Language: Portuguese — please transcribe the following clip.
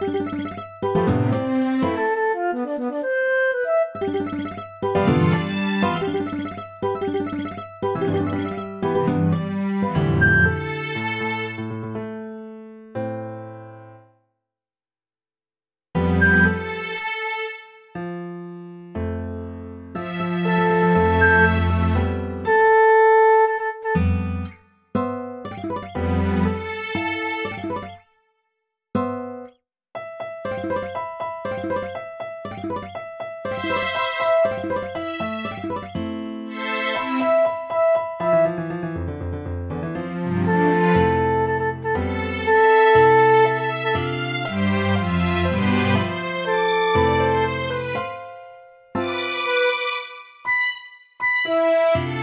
Música Música